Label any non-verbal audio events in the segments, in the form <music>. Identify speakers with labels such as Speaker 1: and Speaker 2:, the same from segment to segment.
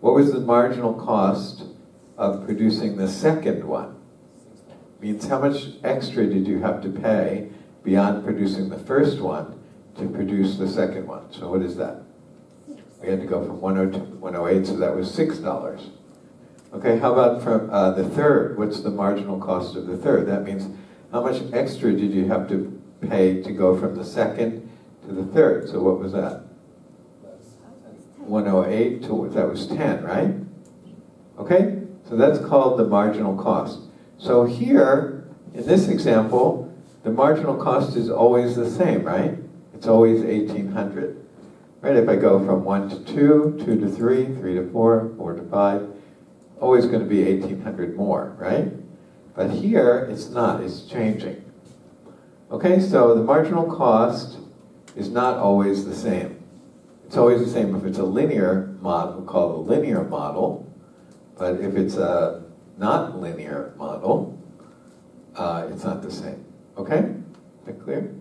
Speaker 1: what was the marginal cost of producing the second one? Means how much extra did you have to pay beyond producing the first one to produce the second one? So what is that? We had to go from 102 to 108, so that was $6. Okay, how about from uh, the third? What's the marginal cost of the third? That means how much extra did you have to pay to go from the second to the third? So what was that? 108 to, that was 10, right? Okay, so that's called the marginal cost. So here, in this example, the marginal cost is always the same, right? It's always 1800. Right, if I go from 1 to 2, 2 to 3, 3 to 4, 4 to 5, always going to be 1800 more, right? But here, it's not, it's changing. Okay, so the marginal cost is not always the same. It's always the same if it's a linear model, we called a linear model, but if it's a not linear model, uh, it's not the same. Okay? Is that clear?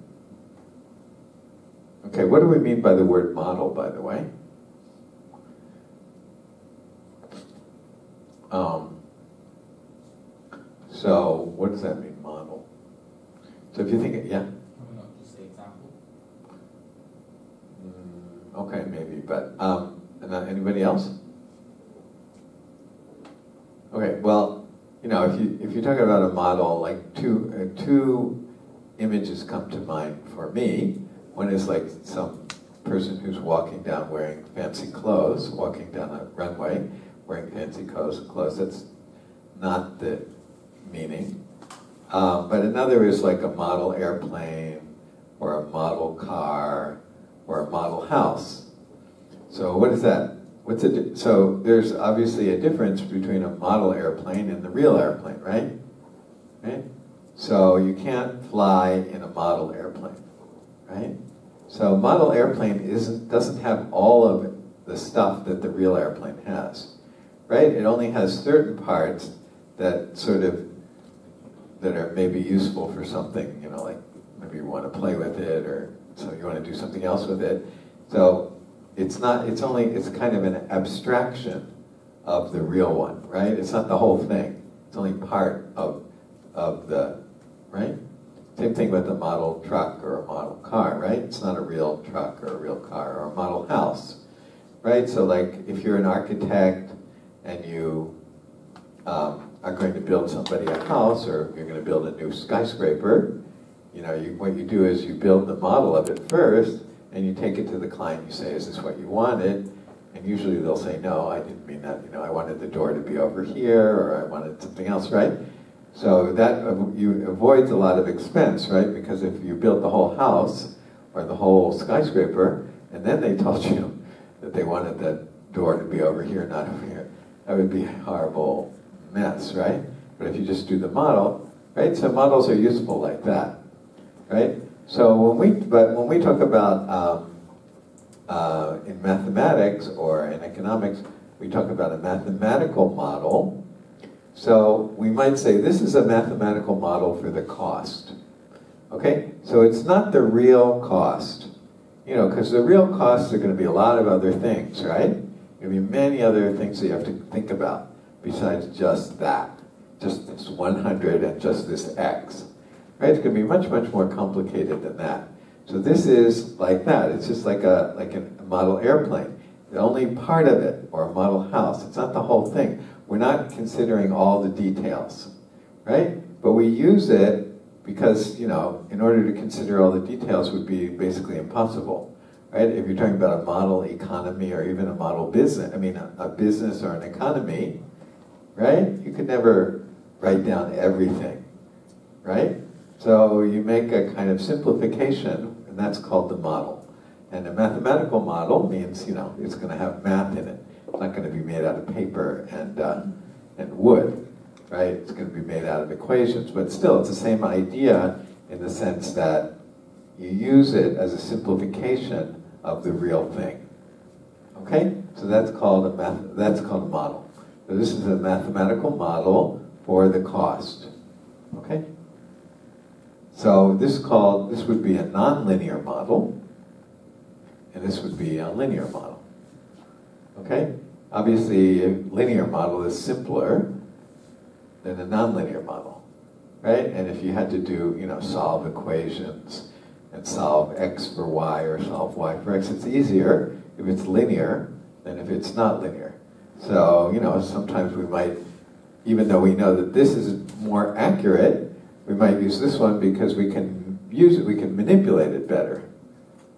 Speaker 1: Okay, what do we mean by the word model, by the way? Um, so, what does that mean, model? So if you think, yeah? Okay, maybe, but um, anybody else? Okay, well, you know, if you if you're talking about a model, like two uh, two images come to mind for me. One is like some person who's walking down wearing fancy clothes, walking down a runway wearing fancy clothes. clothes. That's not the meaning. Um, but another is like a model airplane or a model car or a model house. So what is that? What's a so there's obviously a difference between a model airplane and the real airplane, right? Right? So you can't fly in a model airplane, right? So model airplane isn't, doesn't have all of the stuff that the real airplane has, right? It only has certain parts that sort of, that are maybe useful for something, you know, like maybe you want to play with it or so you want to do something else with it. So it's not, it's only, it's kind of an abstraction of the real one, right? It's not the whole thing. It's only part of, of the, right? Same thing with a model truck or a model car, right? It's not a real truck or a real car or a model house, right? So like if you're an architect and you um, are going to build somebody a house or you're going to build a new skyscraper, you know, you, what you do is you build the model of it first and you take it to the client, you say, is this what you wanted? And usually they'll say, no, I didn't mean that. You know, I wanted the door to be over here or I wanted something else, right? So that you avoids a lot of expense, right? Because if you built the whole house or the whole skyscraper, and then they told you <laughs> that they wanted that door to be over here, not over here, that would be a horrible mess, right? But if you just do the model, right? So models are useful like that, right? So when we, but when we talk about um, uh, in mathematics or in economics, we talk about a mathematical model so we might say this is a mathematical model for the cost. Okay? So it's not the real cost. You know, because the real costs are going to be a lot of other things, right? There'll be many other things that you have to think about besides just that. Just this 100 and just this x. Right? It's going to be much, much more complicated than that. So this is like that. It's just like a like a model airplane. The only part of it, or a model house. It's not the whole thing. We're not considering all the details, right? But we use it because, you know, in order to consider all the details would be basically impossible, right? If you're talking about a model economy or even a model business, I mean, a, a business or an economy, right? You could never write down everything, right? So you make a kind of simplification, and that's called the model. And a mathematical model means, you know, it's going to have math in it. It's not going to be made out of paper and, uh, and wood, right? It's going to be made out of equations, but still it's the same idea in the sense that you use it as a simplification of the real thing. Okay? So that's called a math that's called a model. So this is a mathematical model for the cost. Okay? So this called this would be a nonlinear model, and this would be a linear model. Okay? Obviously, a linear model is simpler than a nonlinear model, right? And if you had to do, you know, solve equations and solve x for y or solve y for x, it's easier if it's linear than if it's not linear. So, you know, sometimes we might, even though we know that this is more accurate, we might use this one because we can use it, we can manipulate it better,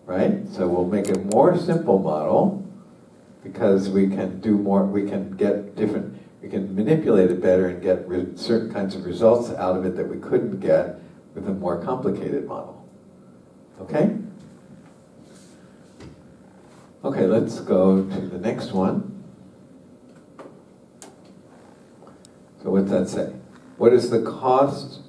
Speaker 1: right? So we'll make a more simple model because we can do more, we can get different, we can manipulate it better and get certain kinds of results out of it that we couldn't get with a more complicated model. Okay? Okay, let's go to the next one. So what's that say? What is the cost,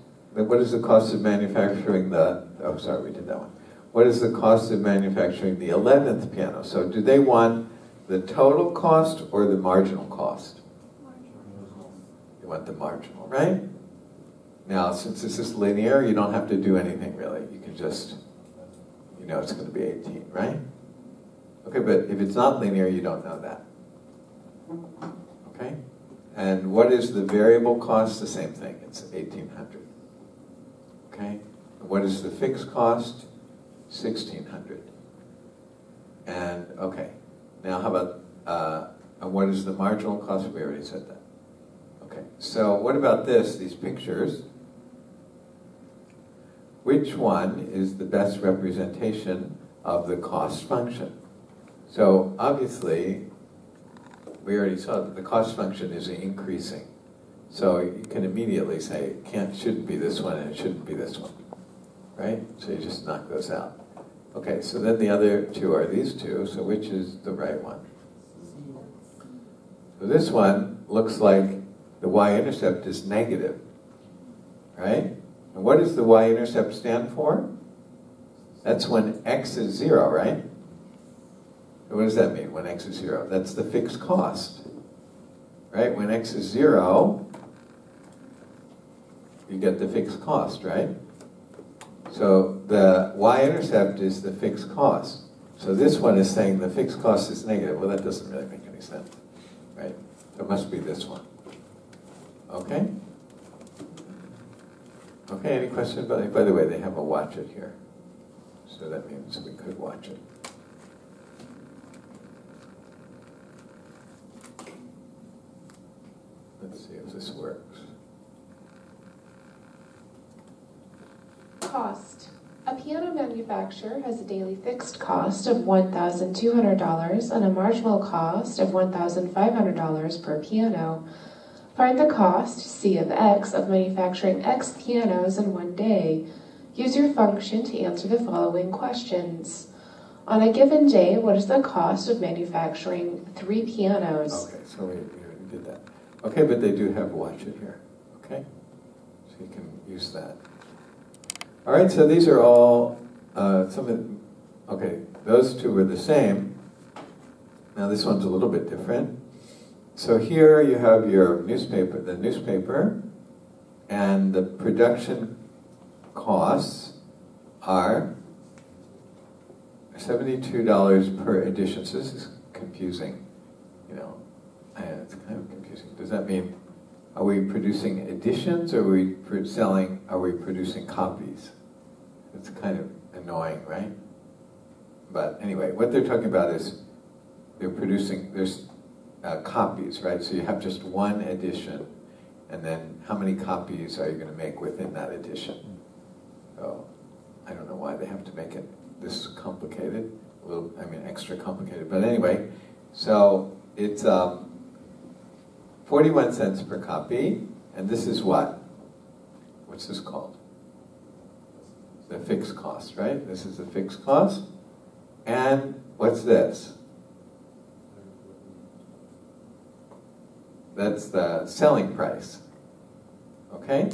Speaker 1: what is the cost of manufacturing the, oh sorry, we did that one. What is the cost of manufacturing the 11th piano? So do they want the total cost or the marginal cost? You want the marginal, right? Now, since this is linear, you don't have to do anything really. You can just, you know it's going to be 18, right? Okay, but if it's not linear, you don't know that. Okay? And what is the variable cost? The same thing. It's 1800 Okay? What is the fixed cost? 1600 And, okay. Now, how about, uh, and what is the marginal cost? We already said that. Okay. So, what about this, these pictures? Which one is the best representation of the cost function? So obviously, we already saw that the cost function is increasing. So you can immediately say it can't, shouldn't be this one and it shouldn't be this one, right? So you just knock those out. Okay, so then the other two are these two, so which is the right one? So this one looks like the y-intercept is negative, right? And what does the y-intercept stand for? That's when x is zero, right? What does that mean when x is 0? That's the fixed cost. Right? When x is 0, you get the fixed cost, right? So the y-intercept is the fixed cost. So this one is saying the fixed cost is negative. Well, that doesn't really make any sense, right? It must be this one. Okay? Okay, any questions? By the way, they have a watch it here. So that means we could watch it. Let's see if this works.
Speaker 2: Cost. A piano manufacturer has a daily fixed cost of $1,200 and a marginal cost of $1,500 per piano. Find the cost, C of x, of manufacturing x pianos in one day. Use your function to answer the following questions. On a given day, what is the cost of manufacturing three pianos?
Speaker 1: Okay, so we, we did that. Okay, but they do have watch it here. Okay? So you can use that. All right, so these are all uh, some of, okay, those two were the same. Now this one's a little bit different. So here you have your newspaper, the newspaper, and the production costs are $72 per edition. So this is confusing, you know. It's kind of confusing. Does that mean, are we producing editions or are we selling, are we producing copies? It's kind of annoying, right? But anyway, what they're talking about is they're producing, there's uh, copies, right? So you have just one edition, and then how many copies are you going to make within that edition? So I don't know why they have to make it this complicated, a little, I mean, extra complicated. But anyway, so it's um, 41 cents per copy, and this is what? What's this called? The fixed cost, right? This is the fixed cost. And what's this? That's the selling price. Okay?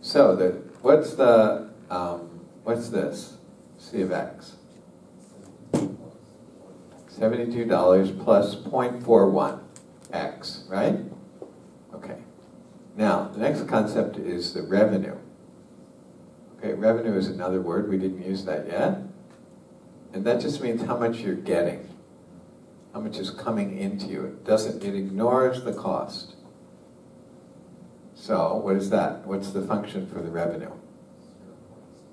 Speaker 1: So the what's the um, what's this? C of x. $72 plus 0.41 x, right? Okay. Now, the next concept is the revenue. Okay, revenue is another word, we didn't use that yet. And that just means how much you're getting. how much is coming into you. It doesn't, it ignores the cost. So what is that? What's the function for the revenue?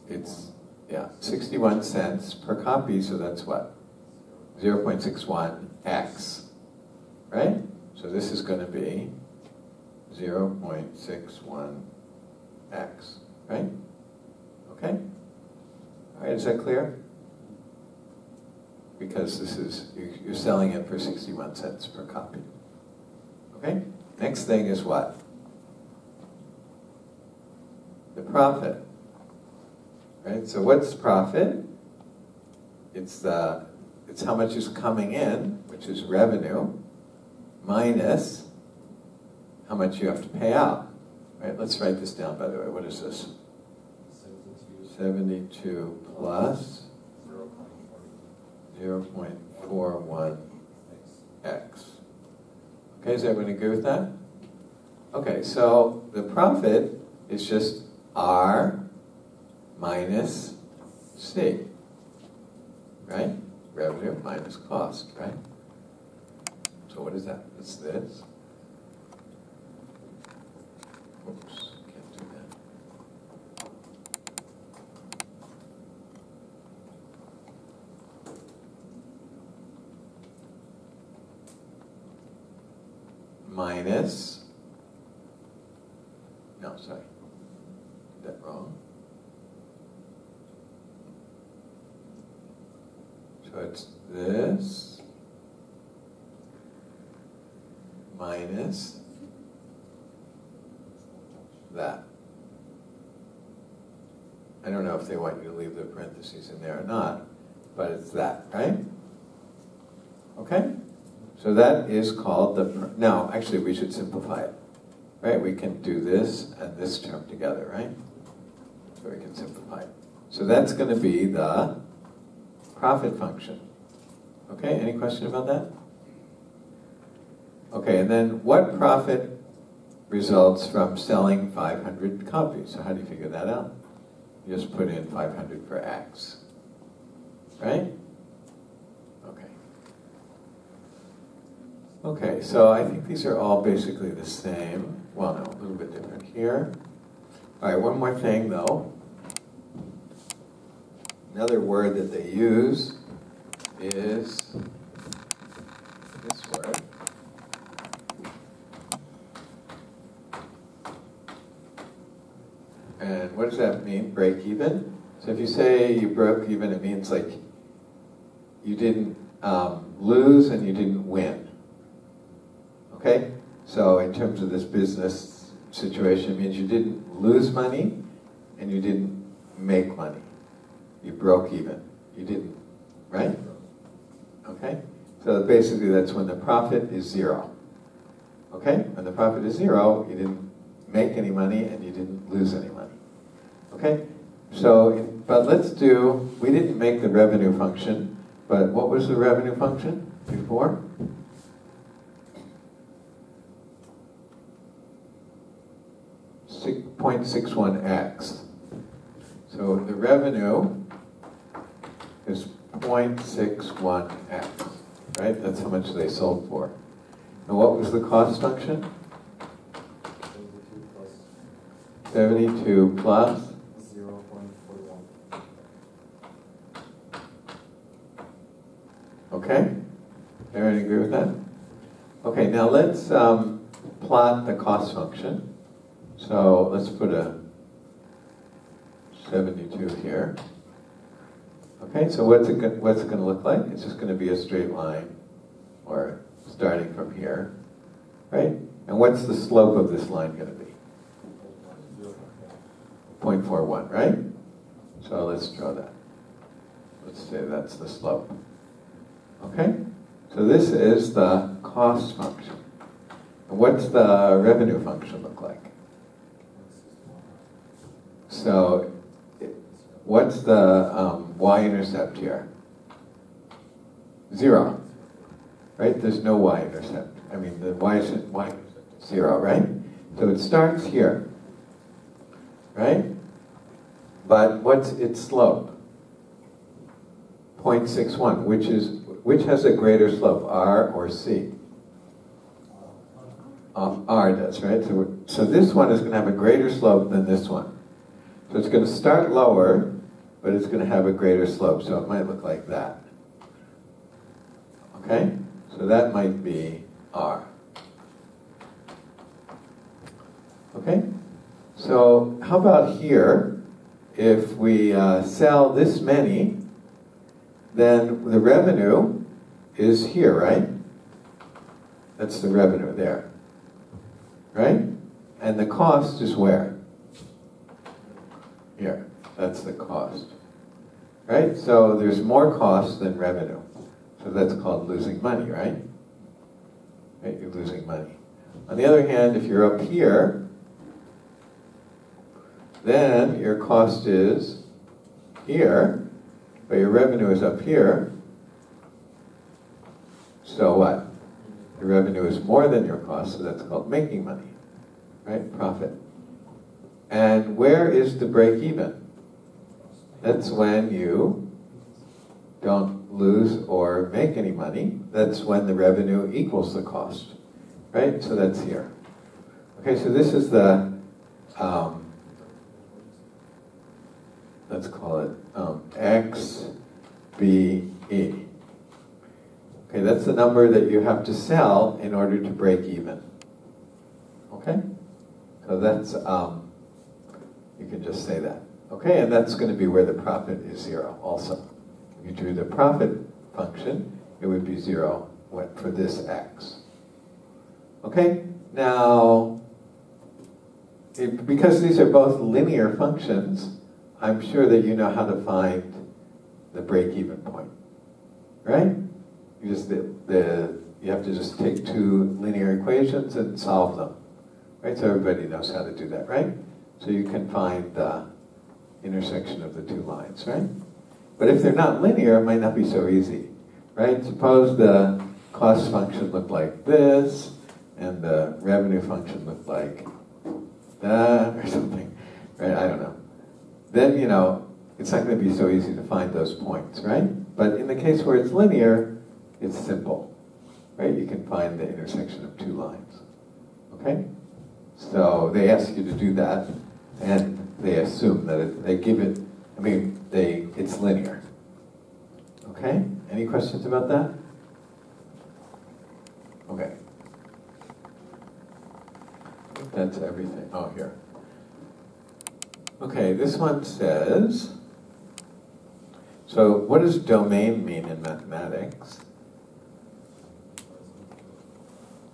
Speaker 1: It's, yeah, 61 cents per copy, so that's what? 0.61x, right? So this is going to be 0.61x, right? Okay? All right, is that clear? Because this is, you're selling it for 61 cents per copy. Okay? Next thing is what? The profit. Right? So what's profit? It's the it's how much is coming in, which is revenue, minus how much you have to pay out. Right? Let's write this down by the way. What is this? 72 plus 0.41x. Okay, is everyone agree with that? Okay, so the profit is just R minus C, right? Revenue minus cost, right? So what is that? It's this. Minus, no, sorry, did that wrong. So it's this. Minus that. I don't know if they want you to leave the parentheses in there or not, but it's that, right? Okay? So that is called the, now, actually, we should simplify it. Right? We can do this and this term together, right? So we can simplify it. So that's going to be the profit function. Okay, any question about that? Okay, and then what profit results from selling 500 copies? So how do you figure that out? You just put in 500 for X. Right? Okay. Okay, so I think these are all basically the same. Well, no, a little bit different here. All right, one more thing though. Another word that they use is this word. And what does that mean? Break even? So if you say you broke even, it means like you didn't um, lose and you didn't win. Okay? So in terms of this business situation, it means you didn't lose money and you didn't make money. You broke even. You didn't, right? Okay? So basically that's when the profit is zero. Okay? When the profit is zero, you didn't make any money and you didn't lose any money. Okay? So, but let's do, we didn't make the revenue function, but what was the revenue function before? Six point six one x. So the revenue is 0.61x, right? That's how much they sold for. And what was the cost function? 72 plus
Speaker 3: 0.41.
Speaker 1: Okay? Everyone agree with that? Okay, now let's um, plot the cost function. So let's put a 72 here. Okay, so what's it, what's it going to look like? It's just going to be a straight line, or starting from here, right? And what's the slope of this line going to be? 0.41, right? So let's draw that. Let's say that's the slope. Okay? So this is the cost function. What's the revenue function look like? So what's the um, y-intercept here? Zero, right? There's no y-intercept. I mean, the y is y zero, right? So it starts here, right? But what's its slope? 0.61, which is which has a greater slope, R or C? Uh, R does, right? So, so this one is going to have a greater slope than this one. So it's going to start lower, but it's going to have a greater slope. So it might look like that. Okay? So that might be R. Okay? So how about here? If we uh, sell this many, then the revenue is here, right? That's the revenue there. Right? And the cost is where? Here. That's the cost. Right? So there's more cost than revenue. So that's called losing money, right? Right? You're losing money. On the other hand, if you're up here, then your cost is here, but your revenue is up here. So what? Your revenue is more than your cost, so that's called making money, right? Profit. And where is the break even? That's when you don't lose or make any money. That's when the revenue equals the cost, right? So that's here. Okay, so this is the, um, let's call it um, X, B, E. Okay, that's the number that you have to sell in order to break even. Okay? So that's, um, you can just say that. Okay, and that's going to be where the profit is zero also. If you drew the profit function, it would be zero for this x. Okay, now, it, because these are both linear functions, I'm sure that you know how to find the break-even point, right? You just the, the you have to just take two linear equations and solve them, right? So everybody knows how to do that, right? So you can find the intersection of the two lines, right? But if they're not linear, it might not be so easy, right? Suppose the cost function looked like this, and the revenue function looked like that, or <laughs> something, right? I don't know. Then, you know, it's not going to be so easy to find those points, right? But in the case where it's linear, it's simple, right? You can find the intersection of two lines, okay? So they ask you to do that, and they assume that it, they give it, I mean, they it's linear. Okay? Any questions about that? Okay. That's everything. Oh, here. Okay, this one says, so what does domain mean in mathematics?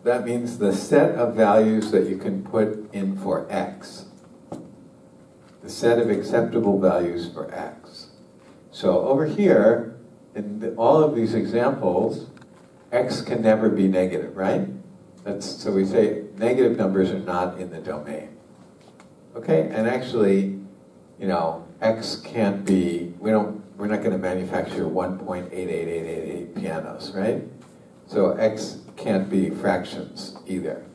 Speaker 1: That means the set of values that you can put in for x. The set of acceptable values for x. So over here, in the, all of these examples, x can never be negative, right? That's, so we say negative numbers are not in the domain. Okay, and actually, you know, x can't be, we don't, we're not going to manufacture 1.88888 pianos, right? So x can't be fractions either.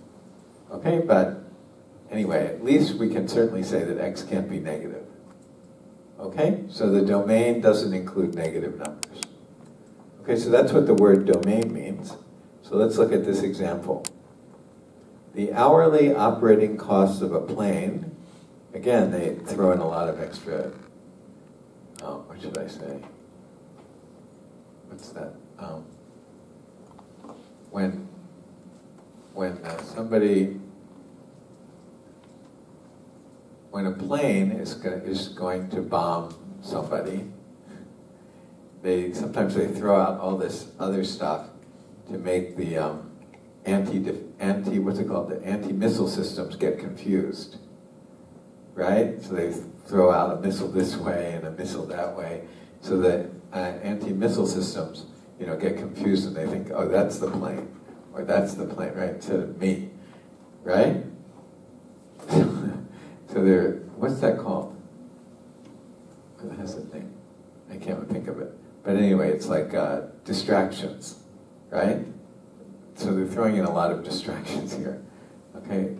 Speaker 1: Okay, but anyway, at least we can certainly say that x can't be negative. Okay, so the domain doesn't include negative numbers. Okay, so that's what the word domain means. So let's look at this example. The hourly operating costs of a plane, again, they throw in a lot of extra, oh, what should I say? What's that? Um, when when uh, somebody when a plane is go- is going to bomb somebody, they sometimes they throw out all this other stuff to make the um, anti anti what's it called the anti missile systems get confused, right? So they throw out a missile this way and a missile that way, so that uh, anti missile systems you know get confused and they think oh that's the plane or that's the plane right to me, right? <laughs> so they're what's that called? It has a name. I can't think of it. But anyway, it's like uh, distractions, right? So they're throwing in a lot of distractions here. Okay,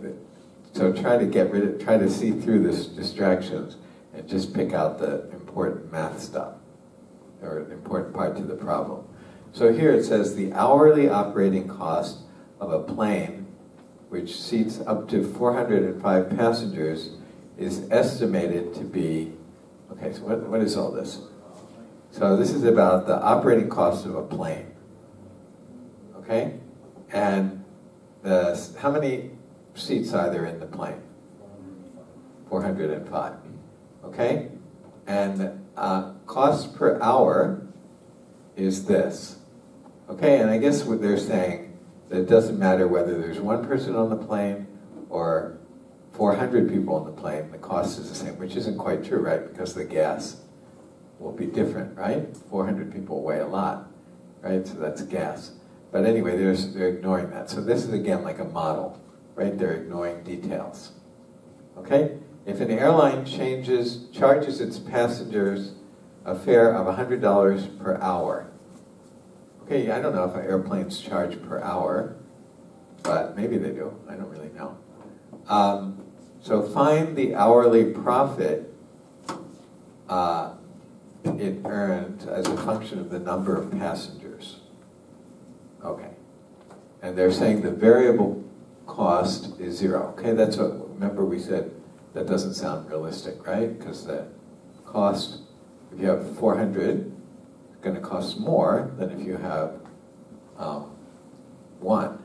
Speaker 1: so try to get rid of, try to see through this distractions and just pick out the important math stuff or important part to the problem. So here it says the hourly operating cost of a plane which seats up to 405 passengers is estimated to be, okay, so what, what is all this? So this is about the operating cost of a plane. Okay? And the, how many seats are there in the plane? 405. Okay? And uh, cost per hour is this. Okay, and I guess what they're saying that it doesn't matter whether there's one person on the plane or 400 people on the plane, the cost is the same, which isn't quite true, right? Because the gas will be different, right? 400 people weigh a lot, right? So that's gas. But anyway, they're, they're ignoring that. So this is again like a model, right? They're ignoring details. Okay? If an airline changes, charges its passengers a fare of $100 per hour, okay, I don't know if airplanes charge per hour, but maybe they do. I don't really know. Um, so find the hourly profit uh, it earned as a function of the number of passengers. Okay. And they're saying the variable cost is zero. Okay, that's what, remember we said that doesn't sound realistic, right? Because the cost, if you have 400, it's going to cost more than if you have um, one,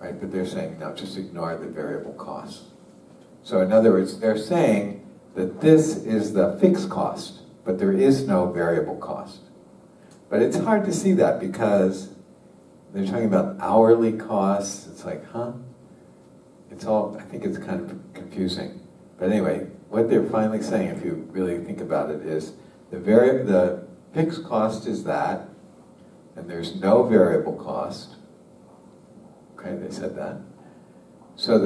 Speaker 1: right? But they're saying, no, just ignore the variable cost. So in other words, they're saying that this is the fixed cost, but there is no variable cost. But it's hard to see that because they're talking about hourly costs. It's like, huh? It's all, I think it's kind of confusing. But anyway, what they're finally saying, if you really think about it, is the, vari- the fixed cost is that, and there's no variable cost. Okay, they said that. So